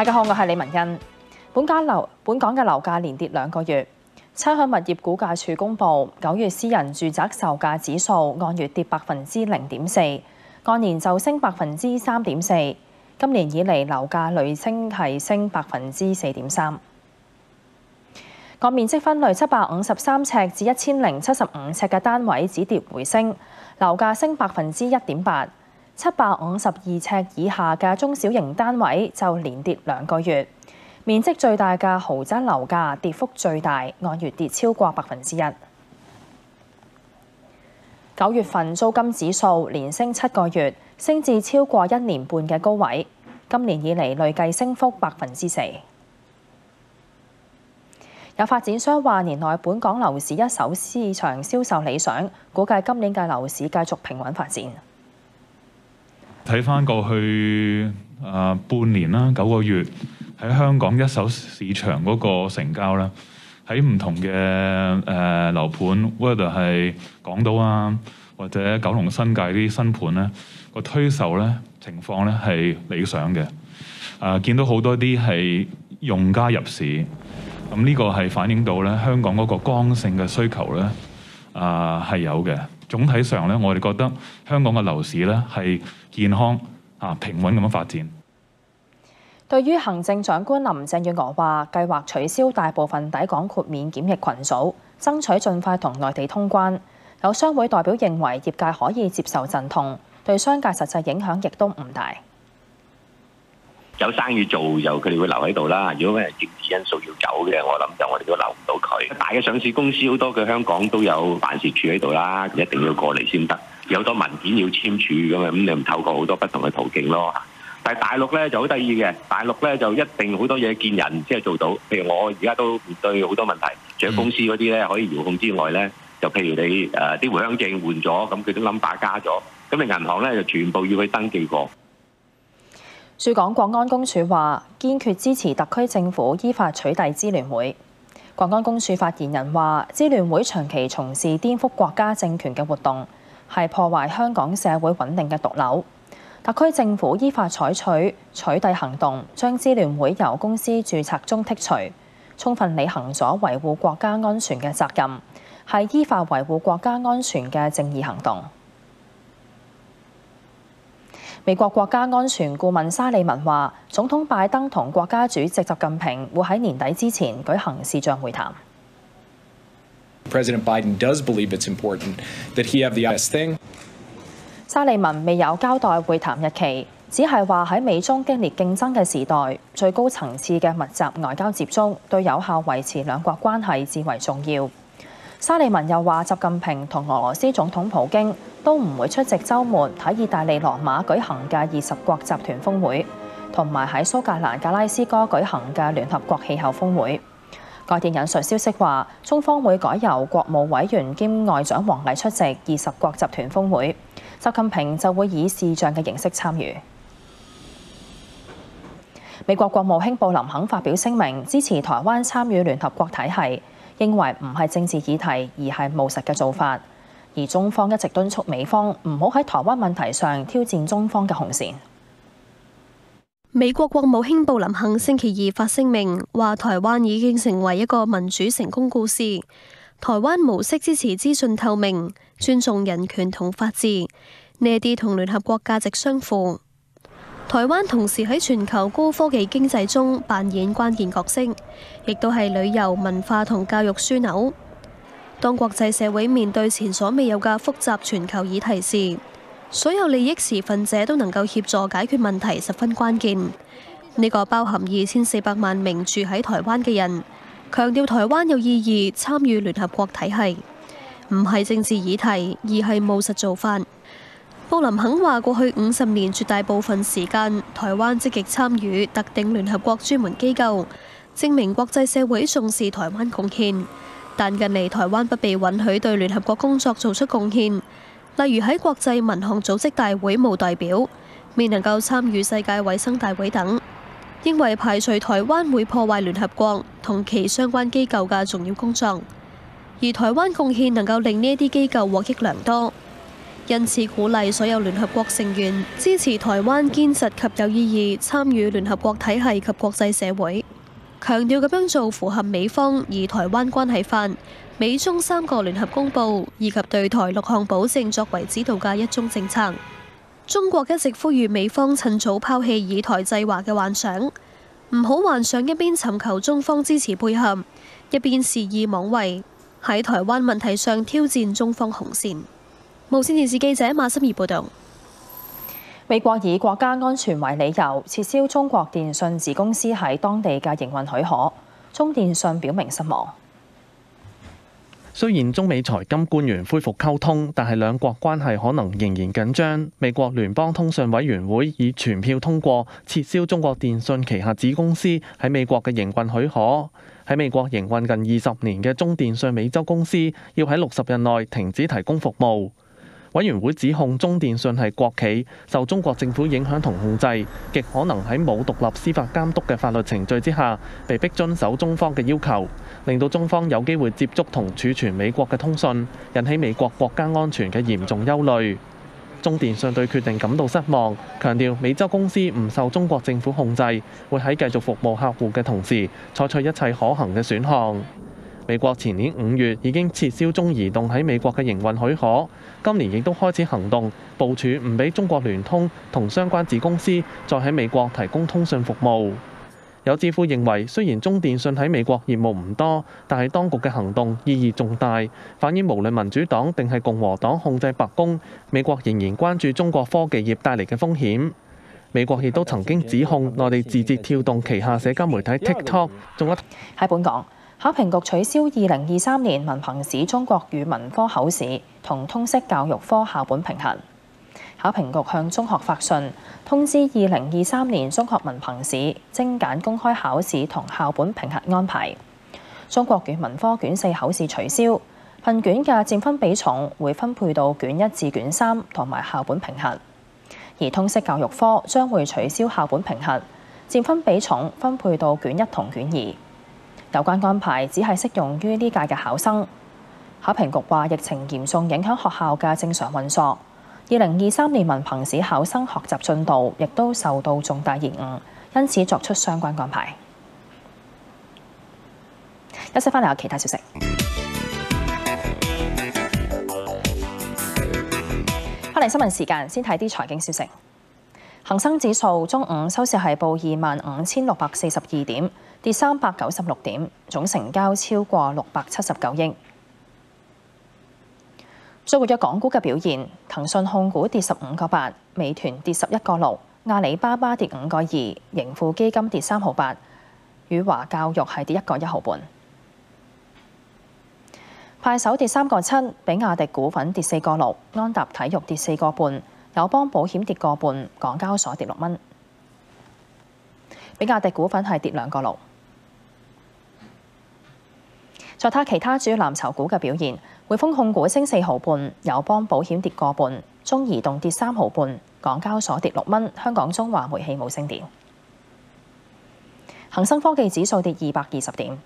大家好，我系李文欣。本港樓本港嘅樓價連跌兩個月。差向物業估價署公布，九月私人住宅售價指數按月跌百分之零點四，按年就升百分之三點四。今年以嚟樓價累升係升百分之四點三。按面積分類，七百五十三尺至一千零七十五尺嘅單位止跌回升，樓價升百分之一點八。七百五十二尺以下嘅中小型單位就連跌兩個月。面積最大嘅豪宅樓價跌幅最大，按月跌超過百分之一。九月份租金指數連升七個月，升至超過一年半嘅高位。今年以嚟累計升幅百分之四。有發展商話，年內本港樓市一手市場銷售理想，估計今年嘅樓市繼續平穩發展。睇翻過去啊半年啦，九個月喺香港一手市場嗰個成交啦，喺唔同嘅誒樓盤，whether 係港島啊，或者九龍新界啲新盤咧，個推售咧情況咧係理想嘅。啊，見到好多啲係用家入市，咁呢個係反映到咧香港嗰個剛性嘅需求咧啊係有嘅。總體上咧，我哋覺得香港嘅樓市咧係健康啊平穩咁樣發展。對於行政長官林鄭月娥話計劃取消大部分抵港豁免檢疫群組，爭取盡快同內地通關，有商會代表認為業界可以接受陣痛，對商界實際影響亦都唔大。有生意做就佢哋會留喺度啦。如果咩政治因素要走嘅，我諗就我哋都留唔到佢。大嘅上市公司好多嘅香港都有辦事處喺度啦，一定要過嚟先得。有好多文件要簽署咁啊，咁你唔透過好多不同嘅途徑咯。但係大陸咧就好得意嘅，大陸咧就一定好多嘢見人先係做到。譬如我而家都面對好多問題，除咗公司嗰啲咧可以遙控之外咧，就譬如你誒啲回鄉證換咗，咁佢啲 number 加咗，咁你銀行咧就全部要去登記過。駐港國安公署話堅決支持特區政府依法取締支聯會。國安公署發言人話：支聯會長期從事顛覆國家政權嘅活動，係破壞香港社會穩定嘅毒瘤。特區政府依法採取取締行動，將支聯會由公司註冊中剔除，充分履行咗維護國家安全嘅責任，係依法維護國家安全嘅正義行動。美國國家安全顧問沙利文話，總統拜登同國家主席習近平會喺年底之前舉行視像會談。President Biden does believe it's important that he have the best thing. 沙利文未有交代會談日期，只係話喺美中激烈競爭嘅時代，最高層次嘅密集外交接觸對有效維持兩國關係至為重要。沙利文又話，習近平同俄羅斯總統普京都唔會出席週末喺意大利羅馬舉行嘅二十國集團峰會，同埋喺蘇格蘭格拉斯哥舉行嘅聯合國氣候峰會。外電引述消息話，中方會改由國務委員兼外長王毅出席二十國集團峰會，習近平就會以視像嘅形式參與。美國國務卿布林肯發表聲明，支持台灣參與聯合國體系。認為唔係政治議題，而係務實嘅做法。而中方一直敦促美方唔好喺台灣問題上挑戰中方嘅紅線。美國國務卿布林肯星期二發聲明，話台灣已經成為一個民主成功故事。台灣模式支持資訊透明、尊重人權同法治，呢啲同聯合國價值相符。台灣同時喺全球高科技經濟中扮演關鍵角色，亦都係旅遊、文化同教育樞紐。當國際社會面對前所未有嘅複雜全球議題時，所有利益持份者都能夠協助解決問題，十分關鍵。呢、這個包含二千四百萬名住喺台灣嘅人，強調台灣有意義參與聯合國體系，唔係政治議題，而係務實做法。布林肯話：過去五十年絕大部分時間，台灣積極參與特定聯合國專門機構，證明國際社會重視台灣貢獻。但近嚟台灣不被允許對聯合國工作做出貢獻，例如喺國際民航組織大會冇代表，未能夠參與世界衛生大會等，認為排除台灣會破壞聯合國同其相關機構嘅重要工作，而台灣貢獻能夠令呢一啲機構獲益良多。因此鼓勵所有聯合國成員支持台灣堅實及有意義參與聯合國體系及國際社會，強調咁樣做符合美方以台灣關係法、美中三個聯合公佈以及對台六項保證作為指導嘅一中政策。中國一直呼籲美方趁早拋棄以台制華嘅幻想，唔好幻想一邊尋求中方支持配合，一邊肆意妄為喺台灣問題上挑戰中方紅線。無線電視記者馬心怡報道：美國以國家安全為理由，撤銷中國電信子公司喺當地嘅營運許可。中電信表明失望。雖然中美財金官員恢復溝通，但係兩國關係可能仍然緊張。美國聯邦通訊委員會以全票通過撤銷中國電信旗下子公司喺美國嘅營運許可。喺美國營運近二十年嘅中電信美洲公司，要喺六十日內停止提供服務。委員會指控中電信係國企，受中國政府影響同控制，極可能喺冇獨立司法監督嘅法律程序之下，被逼遵守中方嘅要求，令到中方有機會接觸同儲存美國嘅通訊，引起美國國家安全嘅嚴重憂慮。中電信對決定感到失望，強調美洲公司唔受中國政府控制，會喺繼續服務客戶嘅同時，採取一切可行嘅選項。美國前年五月已經撤銷中移動喺美國嘅營運許可，今年亦都開始行動，部署唔俾中國聯通同相關子公司再喺美國提供通訊服務。有智庫認為，雖然中電信喺美國業務唔多，但係當局嘅行動意義重大，反映無論民主黨定係共和黨控制白宮，美國仍然關注中國科技業帶嚟嘅風險。美國亦都曾經指控內地字節跳動旗下社交媒體 TikTok 仲一喺本港。考評局取消二零二三年文憑試中國語文科考試同通識教育科校本評核。考評局向中學發信通知二零二三年中學文憑試精簡公開考試同校本評核安排。中國語文科卷四考試取消，份卷嘅佔分比重會分配到卷一至卷三同埋校本評核。而通識教育科將會取消校本評核，佔分比重分配到卷一同卷二。有關安排只係適用於呢屆嘅考生。考評局話疫情嚴重影響學校嘅正常運作。二零二三年文憑試考生學習進度亦都受到重大延誤，因此作出相關安排。休息翻嚟有其他消息。翻嚟新聞時間，先睇啲財經消息。恒生指數中午收市係報二萬五千六百四十二點。跌三百九十六點，總成交超過六百七十九億。最活躍港股嘅表現，騰訊控股跌十五個八，美團跌十一個六，阿里巴巴跌五個二，盈富基金跌三毫八，宇華教育係跌一個一毫半。快手跌三個七，比亞迪股份跌四個六，安踏體育跌四個半，友邦保險跌個半，港交所跌六蚊。比亞迪股份係跌兩個六。再睇其他主要藍籌股嘅表現，匯豐控股升四毫半，友邦保險跌個半，中移動跌三毫半，港交所跌六蚊，香港中華煤氣冇升跌。恒生科技指數跌二百二十點。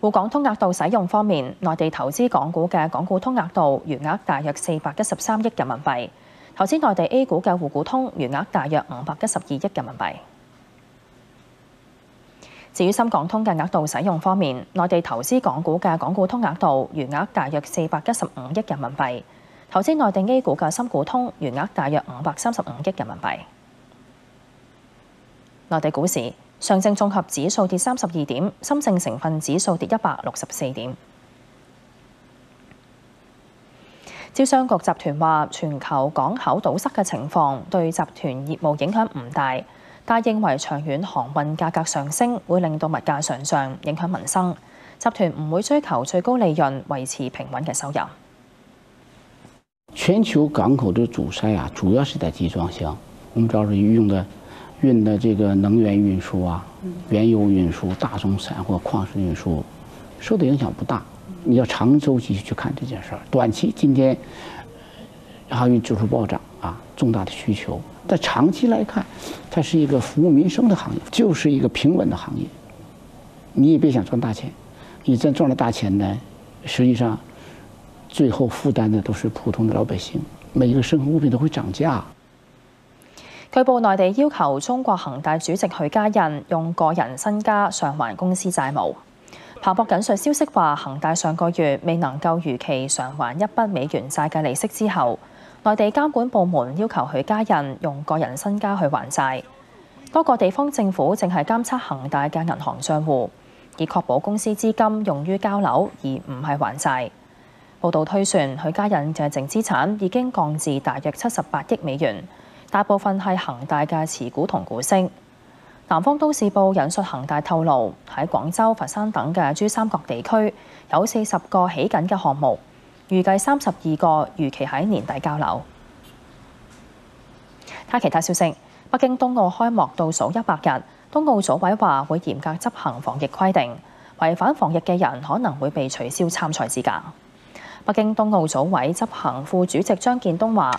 沪港通額度使用方面，內地投資港股嘅港股通額度餘額大約四百一十三億人民幣，投資內地 A 股嘅滬股通餘額大約五百一十二億人民幣。至於深港通嘅額度使用方面，內地投資港股嘅港股通額度餘額大約四百一十五億人民幣，投資內地 A 股嘅深股通餘額大約五百三十五億人民幣。內地股市，上證綜合指數跌三十二點，深證成分指數跌一百六十四點。招商局集團話，全球港口堵塞嘅情況對集團業務影響唔大。但認為長遠航運價格上升會令到物價上漲，影響民生。集團唔會追求最高利潤，維持平穩嘅收入。全球港口的阻塞啊，主要是在集装箱。我们知道是用的运的这个能源运输啊、原油运输、大宗散货、矿石运输，受的影响不大。你要长周期去看这件事儿，短期今天航运指数暴涨啊，重大的需求。但长期来看，它是一个服务民生的行业，就是一个平稳的行业。你也别想赚大钱，你真赚了大钱呢，实际上最后负担的都是普通的老百姓，每一个生活物品都会涨价。據報，內地要求中國恒大主席許家印用個人身家償還公司債務。彭博引述消息話，恒大上個月未能夠如期償還一筆美元債嘅利息之後，內地監管部門要求許家印用個人身家去還債。多個地方政府正係監測恒大嘅銀行帳戶，以確保公司資金用於交樓而唔係還債。報道推算，許家印嘅淨資產已經降至大約七十八億美元，大部分係恒大嘅持股同股息。南方都市報引述恒大透露，喺廣州、佛山等嘅珠三角地區有四十個起緊嘅項目，預計三十二個預期喺年底交樓。睇其他消息，北京冬奧開幕倒數一百日，冬奧組委話會嚴格執行防疫規定，違反防疫嘅人可能會被取消參賽資格。北京冬奧組委執行副主席張建東話：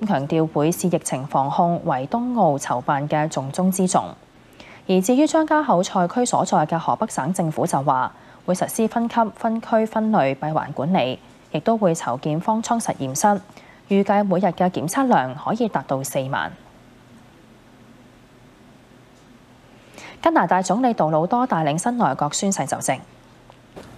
咁強調會視疫情防控為冬奧籌辦嘅重中之重。而至於張家口賽區所在嘅河北省政府就話，會實施分級、分區、分類閉環管理，亦都會籌建方艙實驗室，預計每日嘅檢測量可以達到四萬。加拿大總理杜魯多帶領新內閣宣誓就職。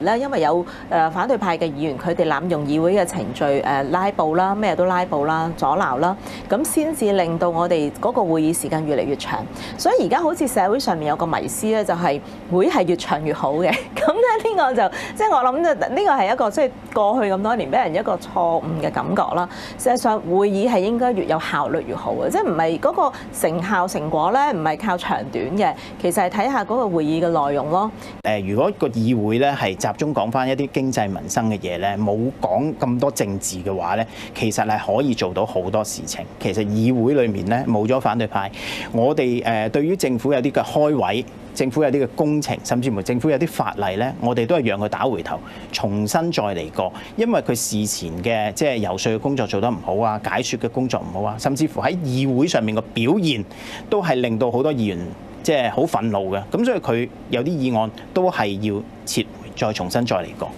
咧，因為有誒反對派嘅議員，佢哋濫用議會嘅程序，誒拉布啦，咩都拉布啦，阻撓啦，咁先至令到我哋嗰個會議時間越嚟越長。所以而家好似社會上面有個迷思咧，就係會係越長越好嘅。咁咧呢個就即係我諗就呢個係一個即係過去咁多年俾人一個錯誤嘅感覺啦。事實上會議係應該越有效率越好嘅，即係唔係嗰個成效成果咧，唔係靠長短嘅，其實係睇下嗰個會議嘅內容咯。誒，如果個議會咧係集中講翻一啲經濟民生嘅嘢咧，冇講咁多政治嘅話咧，其實係可以做到好多事情。其實議會裏面咧冇咗反對派，我哋誒對於政府有啲嘅開位，政府有啲嘅工程，甚至乎政府有啲法例咧，我哋都係讓佢打回頭，重新再嚟過。因為佢事前嘅即係游說嘅工作做得唔好啊，解説嘅工作唔好啊，甚至乎喺議會上面嘅表現都係令到好多議員即係好憤怒嘅。咁所以佢有啲議案都係要撤。再重新再嚟過。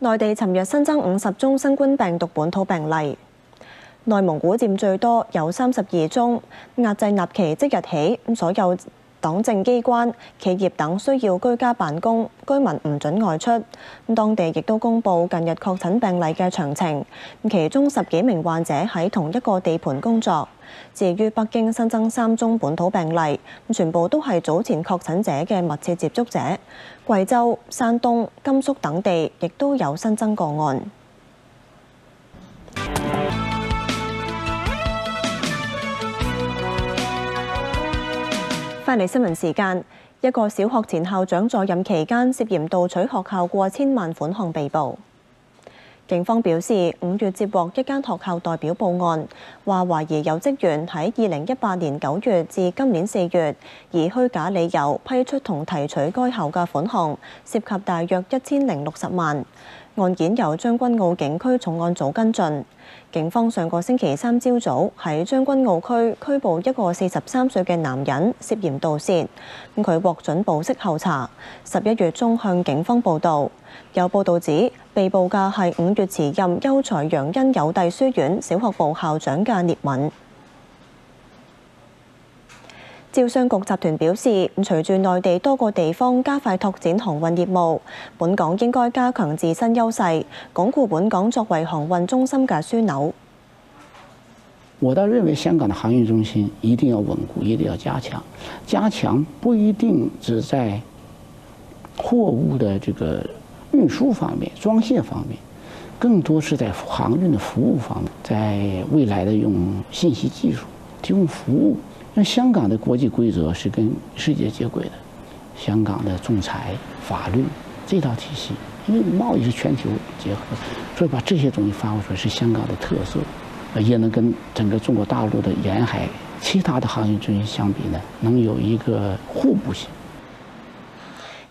內地尋日新增五十宗新冠病毒本土病例，內蒙古佔最多，有三十二宗。壓制納期即日起，所有黨政機關、企業等需要居家辦公，居民唔准外出。當地亦都公布近日確診病例嘅詳情，其中十幾名患者喺同一個地盤工作。至於北京新增三宗本土病例，全部都係早前確診者嘅密切接觸者。貴州、山東、甘肃等地亦都有新增個案。翻嚟新聞時間，一個小學前校長在任期間涉嫌盜取學校過千萬款項被捕。警方表示，五月接獲一間學校代表報案，話懷疑有職員喺二零一八年九月至今年四月，以虛假理由批出同提取該校嘅款項，涉及大約一千零六十萬。案件由將軍澳警區重案組跟進。警方上個星期三朝早喺將軍澳區拘捕一個四十三歲嘅男人，涉嫌盜竊。咁佢獲准保釋候查，十一月中向警方報道。有報道指，被捕嘅係五月辭任優才楊恩友弟書院小學部校長嘅聂敏。招商局集團表示，隨住內地多個地方加快拓展航運業務，本港應該加強自身優勢，鞏固本港作為航運中心嘅樞紐。我倒認為香港的航運中心一定要穩固，一定要加強。加強不一定只在貨物的這個運輸方面、裝卸方面，更多是在航運的服務方面，在未來的用信息技術提供服務。那香港的国际规则是跟世界接轨的，香港的仲裁、法律这套体系，因为贸易是全球结合，所以把这些东西发挥出来是香港的特色，也能跟整个中国大陆的沿海其他的航运中心相比呢，能有一个互补性。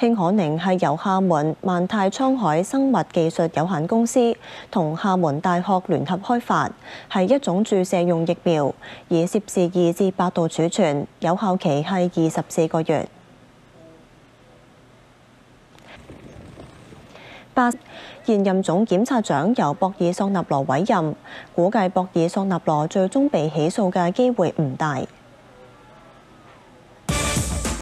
興可寧係由廈門萬泰滄海生物技術有限公司同廈門大學聯合開發，係一種注射用疫苗，以攝氏二至八度儲存，有效期係二十四個月。八現任總檢察長由博爾索納羅委任，估計博爾索納羅最終被起訴嘅機會唔大。